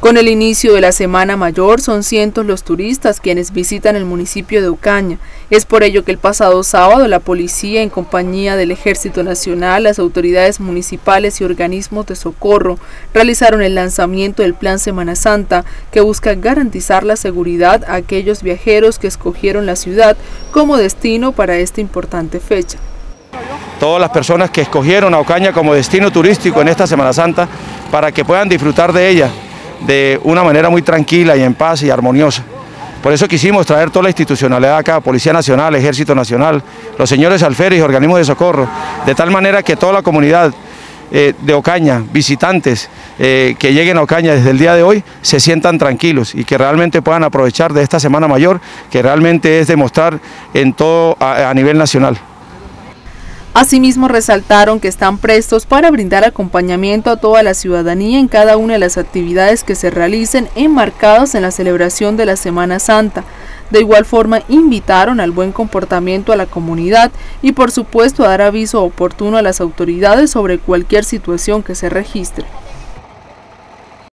Con el inicio de la Semana Mayor son cientos los turistas quienes visitan el municipio de Ocaña. Es por ello que el pasado sábado la policía en compañía del Ejército Nacional, las autoridades municipales y organismos de socorro realizaron el lanzamiento del Plan Semana Santa que busca garantizar la seguridad a aquellos viajeros que escogieron la ciudad como destino para esta importante fecha. Todas las personas que escogieron a Ocaña como destino turístico en esta Semana Santa para que puedan disfrutar de ella de una manera muy tranquila y en paz y armoniosa. Por eso quisimos traer toda la institucionalidad acá, Policía Nacional, Ejército Nacional, los señores alférez y organismos de socorro, de tal manera que toda la comunidad eh, de Ocaña, visitantes eh, que lleguen a Ocaña desde el día de hoy, se sientan tranquilos y que realmente puedan aprovechar de esta Semana Mayor, que realmente es demostrar en todo a nivel nacional. Asimismo, resaltaron que están prestos para brindar acompañamiento a toda la ciudadanía en cada una de las actividades que se realicen enmarcadas en la celebración de la Semana Santa. De igual forma, invitaron al buen comportamiento a la comunidad y, por supuesto, dar aviso oportuno a las autoridades sobre cualquier situación que se registre.